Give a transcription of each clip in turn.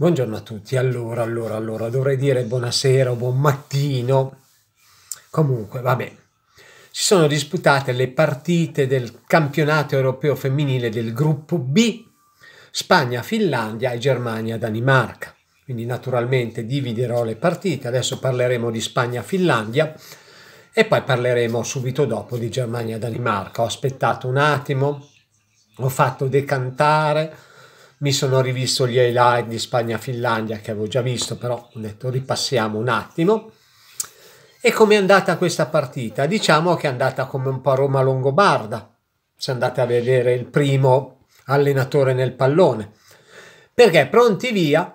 Buongiorno a tutti, allora, allora, allora, dovrei dire buonasera o buon mattino. Comunque, vabbè, si sono disputate le partite del campionato europeo femminile del gruppo B, Spagna, Finlandia e Germania, Danimarca. Quindi naturalmente dividerò le partite, adesso parleremo di Spagna, Finlandia e poi parleremo subito dopo di Germania, Danimarca. Ho aspettato un attimo, ho fatto decantare mi sono rivisto gli highlight di Spagna-Finlandia che avevo già visto, però ho detto ripassiamo un attimo. E com'è andata questa partita? Diciamo che è andata come un po' Roma-Longobarda, se andate a vedere il primo allenatore nel pallone. Perché pronti via,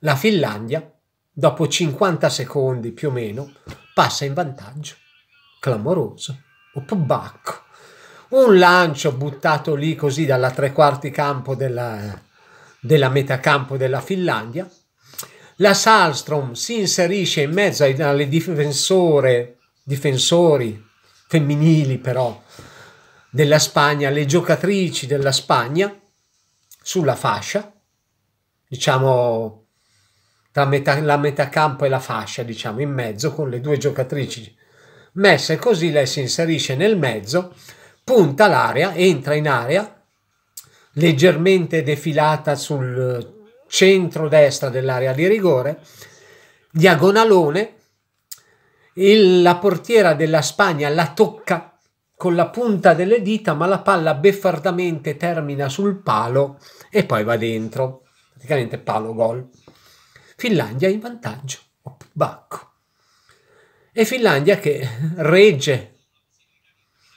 la Finlandia, dopo 50 secondi più o meno, passa in vantaggio. Clamoroso. Opbacco un lancio buttato lì così dalla tre quarti campo della, della metacampo della Finlandia. La Salstrom si inserisce in mezzo alle difensore, difensori femminili però della Spagna, le giocatrici della Spagna sulla fascia, diciamo tra metà, la metacampo e la fascia, diciamo in mezzo con le due giocatrici messe così, lei si inserisce nel mezzo punta l'area, entra in area, leggermente defilata sul centro-destra dell'area di rigore, diagonalone, il, la portiera della Spagna la tocca con la punta delle dita, ma la palla beffardamente termina sul palo e poi va dentro. Praticamente palo gol. Finlandia in vantaggio. Bacco. E Finlandia che regge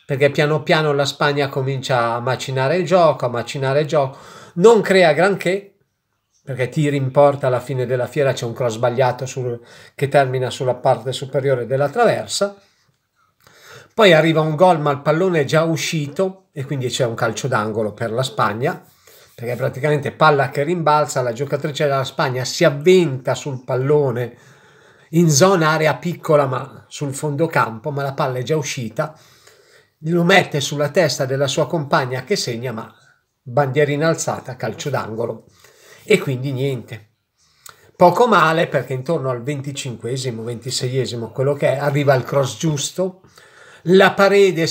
perché piano piano la Spagna comincia a macinare il gioco, a macinare il gioco, non crea granché, perché tiri in porta alla fine della fiera c'è un cross sbagliato sul, che termina sulla parte superiore della traversa, poi arriva un gol ma il pallone è già uscito e quindi c'è un calcio d'angolo per la Spagna, perché praticamente palla che rimbalza, la giocatrice della Spagna si avventa sul pallone in zona area piccola ma sul fondo campo, ma la palla è già uscita lo mette sulla testa della sua compagna che segna, ma bandierina alzata, calcio d'angolo. E quindi niente. Poco male perché intorno al 25esimo, 26esimo, quello che è, arriva il cross giusto, la parete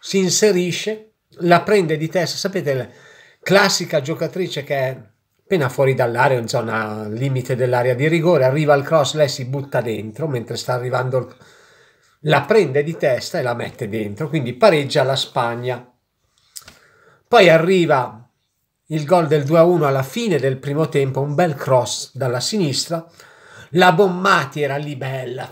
si inserisce, la prende di testa, sapete, la classica giocatrice che è appena fuori dall'area, in zona limite dell'area di rigore, arriva il cross, lei si butta dentro mentre sta arrivando il la prende di testa e la mette dentro, quindi pareggia la Spagna. Poi arriva il gol del 2-1 alla fine del primo tempo, un bel cross dalla sinistra. La Bommati era lì bella,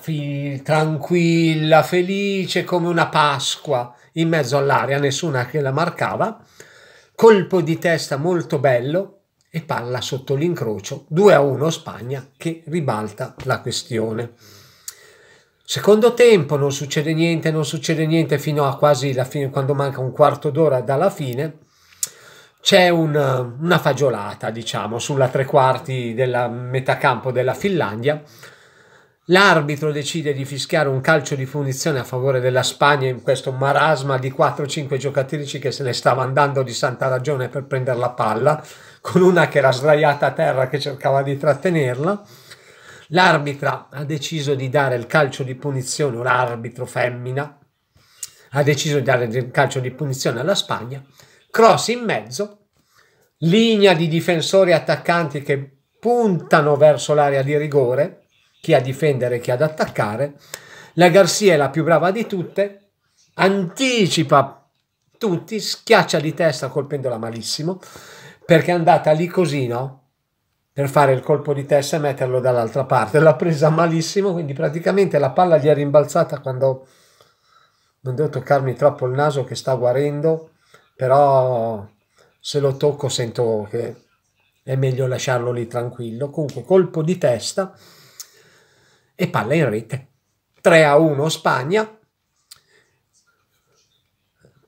tranquilla, felice come una Pasqua in mezzo all'aria, nessuna che la marcava. Colpo di testa molto bello e palla sotto l'incrocio. 2-1 Spagna che ribalta la questione. Secondo tempo non succede niente, non succede niente fino a quasi la fine, quando manca un quarto d'ora dalla fine. C'è un, una fagiolata, diciamo, sulla tre quarti della metacampo della Finlandia. L'arbitro decide di fischiare un calcio di punizione a favore della Spagna in questo marasma di 4-5 giocatrici che se ne stava andando di santa ragione per prendere la palla, con una che era sdraiata a terra che cercava di trattenerla L'arbitra ha deciso di dare il calcio di punizione, un arbitro femmina, ha deciso di dare il calcio di punizione alla Spagna, cross in mezzo, linea di difensori attaccanti che puntano verso l'area di rigore, chi a difendere e chi ad attaccare. La Garcia è la più brava di tutte, anticipa tutti, schiaccia di testa colpendola malissimo, perché è andata lì così, no? Per fare il colpo di testa e metterlo dall'altra parte. L'ha presa malissimo, quindi praticamente la palla gli è rimbalzata quando non devo toccarmi troppo il naso che sta guarendo, però se lo tocco sento che è meglio lasciarlo lì tranquillo. Comunque colpo di testa e palla in rete. 3 a 1 Spagna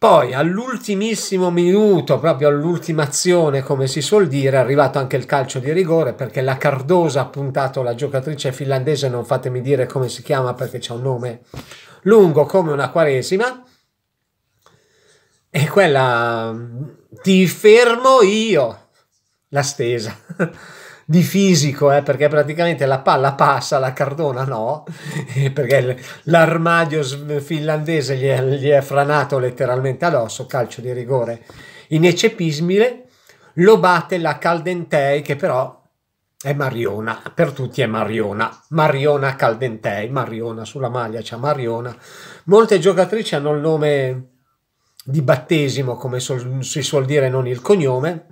poi all'ultimissimo minuto, proprio all'ultima azione, come si suol dire, è arrivato anche il calcio di rigore perché la Cardosa ha puntato la giocatrice finlandese, non fatemi dire come si chiama perché c'è un nome lungo come una quaresima. E quella ti fermo io. la stesa di fisico, eh, perché praticamente la palla passa, la Cardona no, perché l'armadio finlandese gli è, gli è franato letteralmente addosso, calcio di rigore ineccepibile, lo batte la Caldentei che però è Mariona, per tutti è Mariona, Mariona Caldentei, Mariona sulla maglia c'è Mariona. Molte giocatrici hanno il nome di battesimo, come sol, si suol dire, non il cognome.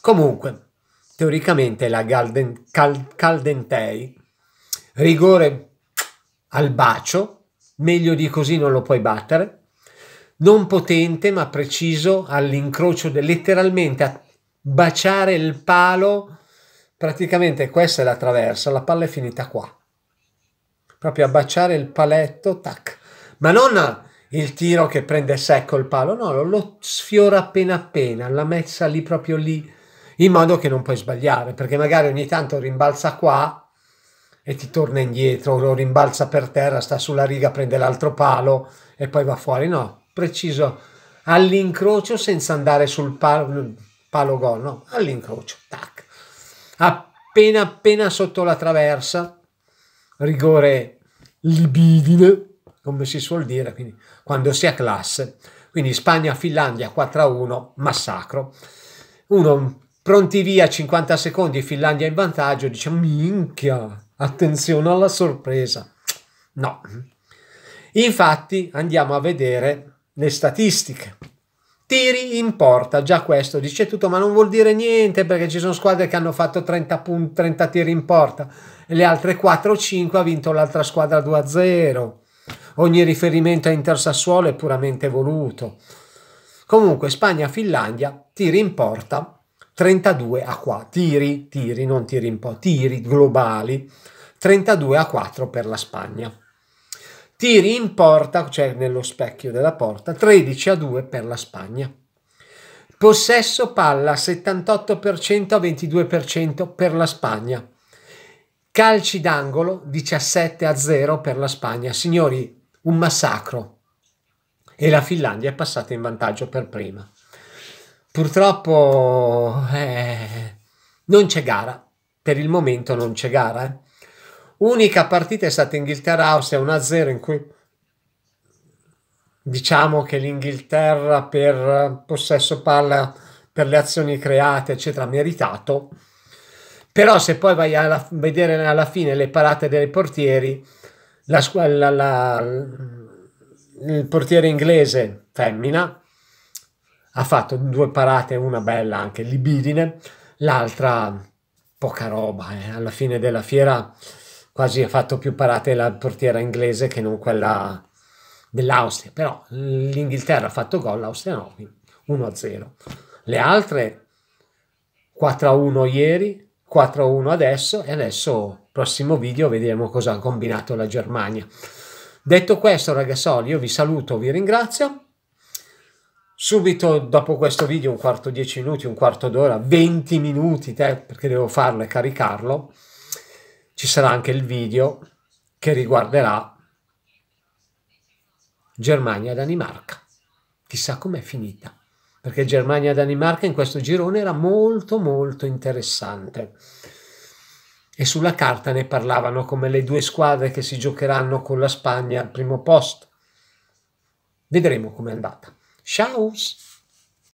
Comunque, teoricamente la Galden, Cal, Caldentei, rigore al bacio, meglio di così non lo puoi battere, non potente ma preciso all'incrocio, del, letteralmente a baciare il palo praticamente questa è la traversa, la palla è finita qua. Proprio a baciare il paletto, tac. Ma non il tiro che prende secco il palo, no, lo sfiora appena appena, l'ha messa lì proprio lì, in modo che non puoi sbagliare, perché magari ogni tanto rimbalza qua e ti torna indietro, lo rimbalza per terra, sta sulla riga, prende l'altro palo e poi va fuori. No, preciso all'incrocio senza andare sul palo, palo gol, no, all'incrocio, tac appena appena sotto la traversa, rigore libidine, come si suol dire, quindi quando si ha classe. Quindi Spagna-Finlandia 4-1, massacro. Uno pronti via 50 secondi, Finlandia in vantaggio, dice minchia, attenzione alla sorpresa. No. Infatti andiamo a vedere le statistiche tiri in porta, già questo dice tutto, ma non vuol dire niente perché ci sono squadre che hanno fatto 30, punti, 30 tiri in porta e le altre 4 o 5 ha vinto l'altra squadra 2-0. Ogni riferimento a Inter Sassuolo è puramente voluto. Comunque Spagna-Finlandia, tiri in porta 32 a 4, tiri, tiri, non tiri in porta, tiri globali 32 a 4 per la Spagna tiri in porta, cioè nello specchio della porta, 13 a 2 per la Spagna. Possesso palla 78% a 22% per la Spagna. Calci d'angolo 17 a 0 per la Spagna. Signori, un massacro. E la Finlandia è passata in vantaggio per prima. Purtroppo eh, non c'è gara. Per il momento non c'è gara. Eh. Unica partita è stata Inghilterra-Austria 1-0 in cui diciamo che l'Inghilterra per possesso palla, per le azioni create, eccetera, ha meritato. Però se poi vai a vedere alla fine le parate dei portieri, la, la, la, il portiere inglese femmina ha fatto due parate, una bella anche libidine, l'altra poca roba. Eh. Alla fine della fiera quasi ha fatto più parate la portiera inglese che non quella dell'Austria, però l'Inghilterra ha fatto gol, l'Austria no, 1-0. Le altre 4-1 ieri, 4-1 adesso e adesso prossimo video vedremo cosa ha combinato la Germania. Detto questo ragazzoli io vi saluto, vi ringrazio. Subito dopo questo video, un quarto, dieci minuti, un quarto d'ora, 20 minuti, te, perché devo farlo e caricarlo, ci sarà anche il video che riguarderà Germania-Danimarca. Chissà com'è finita, perché Germania-Danimarca in questo girone era molto molto interessante. E sulla carta ne parlavano come le due squadre che si giocheranno con la Spagna al primo posto. Vedremo com'è andata. Tchau!